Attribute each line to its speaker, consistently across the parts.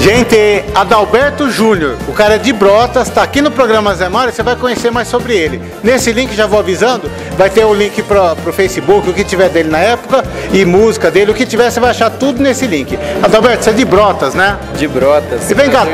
Speaker 1: Gente, Adalberto Júnior cara é de Brotas, tá aqui no programa Zé Mário, você vai conhecer mais sobre ele. Nesse link, já vou avisando, vai ter o link pro, pro Facebook, o que tiver dele na época, e música dele, o que tiver, você vai achar tudo nesse link. Adalberto, você é de Brotas, né?
Speaker 2: De Brotas.
Speaker 1: E vem cá.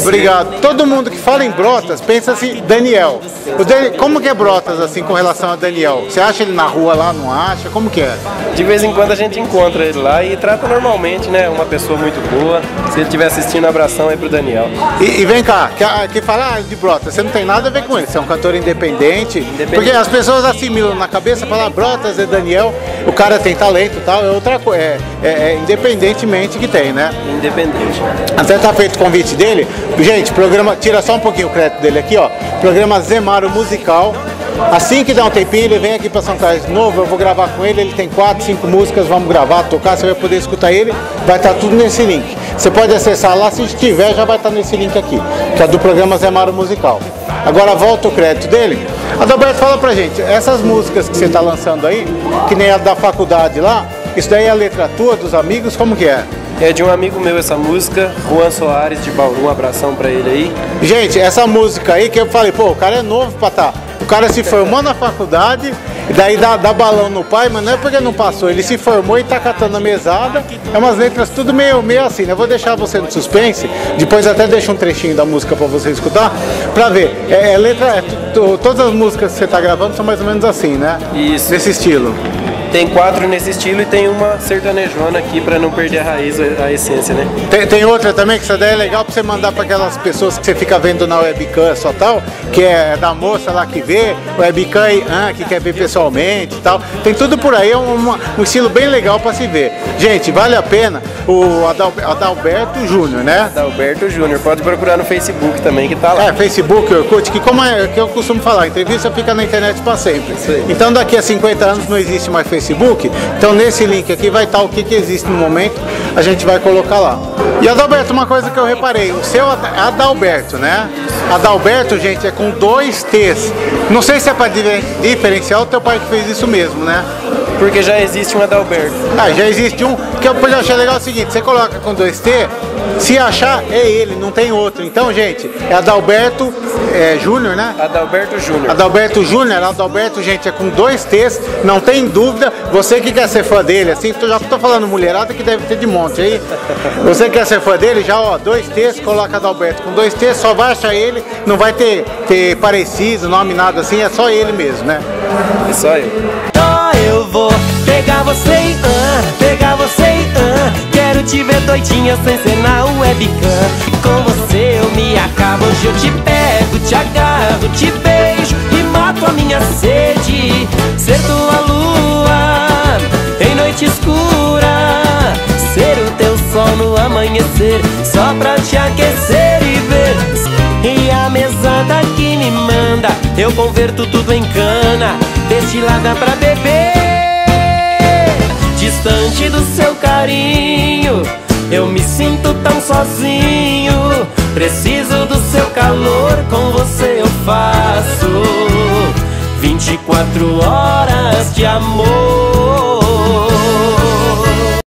Speaker 1: Obrigado. Todo mundo que fala em Brotas pensa assim, Daniel. O Dani- como que é Brotas, assim, com relação a Daniel? Você acha ele na rua lá, não acha? Como que é?
Speaker 2: De vez em quando a gente encontra ele lá e trata normalmente, né? Uma pessoa muito boa. Se ele estiver assistindo, abração aí pro Daniel.
Speaker 1: E, e vem cá, que, ah, que fala ah, de Brotas, você não tem nada a ver com ele, você é um cantor independente. Porque as pessoas assimilam na cabeça, falam ah, Brotas é Daniel, o cara tem talento e tal, é outra coisa, é, é- é independentemente que tem, né?
Speaker 2: Independente.
Speaker 1: Até tá feito o convite dele. Gente, programa, tira só um pouquinho o crédito dele aqui, ó. Programa Zemaro Musical. Assim que dá um tempinho, ele vem aqui para São Carlos de novo, eu vou gravar com ele, ele tem quatro, cinco músicas, vamos gravar, tocar, você vai poder escutar ele, vai estar tudo nesse link. Você pode acessar lá, se tiver, já vai estar nesse link aqui, que é do programa Zemaro Musical. Agora volta o crédito dele. Adalberto, fala pra gente, essas músicas que você está lançando aí, que nem a da faculdade lá, isso daí é a letra tua, dos amigos, como que é?
Speaker 2: É de um amigo meu essa música, Juan Soares de Bauru, um abração pra ele aí.
Speaker 1: Gente, essa música aí que eu falei, pô, o cara é novo pra tá. O cara se formou na faculdade, daí dá, dá balão no pai, mas não é porque não passou. Ele se formou e tá catando a mesada. É umas letras tudo meio, meio assim, né? Eu vou deixar você no suspense, depois até deixo um trechinho da música pra você escutar, pra ver. É, é letra, é todas as músicas que você tá gravando são mais ou menos assim, né?
Speaker 2: Isso.
Speaker 1: Nesse estilo.
Speaker 2: Tem quatro nesse estilo e tem uma sertanejona aqui pra não perder a raiz, a essência, né?
Speaker 1: Tem, tem outra também que essa daí é legal pra você mandar pra aquelas pessoas que você fica vendo na webcam só tal, que é da moça lá que vê, webcam e, ah, que quer ver pessoalmente e tal. Tem tudo por aí, é uma- um estilo bem legal pra se ver. Gente, vale a pena o Adal- Adalberto Júnior, né?
Speaker 2: Alberto Júnior, pode procurar no Facebook também que tá lá.
Speaker 1: É, Facebook, Orkut, que como é que eu costumo falar, entrevista fica na internet para sempre. Então daqui a 50 anos não existe mais Facebook, então nesse link aqui vai estar o que, que existe no momento, a gente vai colocar lá. E Adalberto, uma coisa que eu reparei, o seu Ad- Adalberto, né? Adalberto, gente, é com dois T's. Não sei se é para diferenciar o teu pai que fez isso mesmo, né?
Speaker 2: Porque já existe um Adalberto.
Speaker 1: Ah, já existe um que eu podia achar legal é o seguinte, você coloca com dois T, se achar é ele, não tem outro. Então, gente, é Adalberto é, Júnior, né?
Speaker 2: Adalberto Júnior.
Speaker 1: Adalberto Júnior, Adalberto, gente, é com dois T's, não tem dúvida. Você que quer ser fã dele, assim, já tô falando mulherada que deve ter de monte aí. Você que quer ser fã dele, já, ó, dois T's, coloca Adalberto. Com dois T's, só vai achar ele, não vai ter, ter parecido, nome, nada assim, é só ele mesmo, né?
Speaker 2: É só eu.
Speaker 3: Eu vou pegar você e ah, pegar você e ah. Quero te ver doidinha sem ser na webcam. Com você eu me acabo, hoje eu te pego, te agarro, te beijo e mato a minha sede. Ser tua lua em noite escura. Ser o teu sol no amanhecer, só pra te aquecer e ver. E a mesada que me manda, eu converto tudo em cana, destilada pra beber. Distante do seu carinho, eu me sinto tão sozinho. Preciso do seu calor, com você eu faço 24 horas de amor.